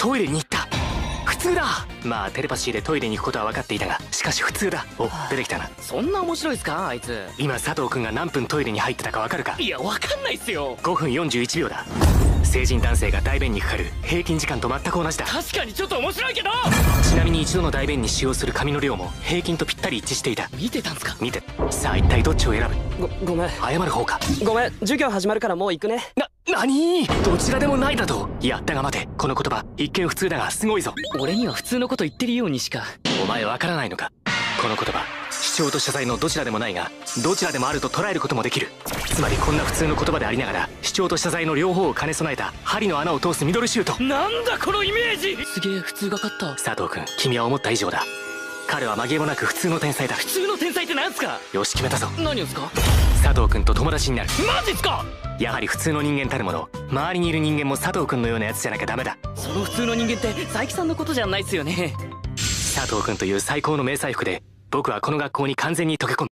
トイレに行った。普通だ。まあテレパシーでトイレに行くことは分かっていたがしかし普通だ。お出てきたな。そんな面白いっすか？あいつ。今佐藤君が何分トイレに入ってたか分かるか？いやわかんないっすよ。5分41秒だ。成人男性が大便にかかる。平均時間と全く同じだ。確かにちょっと面白いけど！ちなみに一度の大便に使用する紙の量も平均とぴったり一致していた。見てたんすか？見て。さあ一体どっちを選ぶ？ごごめん。謝る方か。ごめん。授業始まるからもう行くね。な何？どちらでもないだと。いやだが待て。この言葉一見普通だがすごいぞ。俺には普通のこと言ってるようにしか。お前わからないのか？この言葉。主張と謝罪のどちらでもないがどちらでもあると捉えることもできる。つまりこんな普通の言葉でありながら主張と謝罪の両方を兼ね備えた針の穴を通すミドルシュート。なんだこのイメージ！すげえ普通が勝った。佐藤君君は思った以上だ彼は紛れもなく普通の天才だ。普通の天才ってなんすか？よし決めたぞ。何をすか？佐藤君と友達になる。マジっすか？やはり普通の人間たるもの。周りにいる人間も佐藤君のようなやつじゃなきゃダメだ。その普通の人間って佐伯さんのことじゃないっすよね。佐藤君という最高の迷彩服で僕はこの学校に完全に溶け込む